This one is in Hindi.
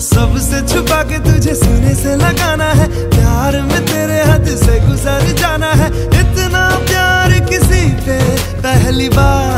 सबसे छुपा के तुझे सीने से लगाना है। प्यार में तेरे हद से गुजर जाना है। इतना प्यार किसी पे पहली बार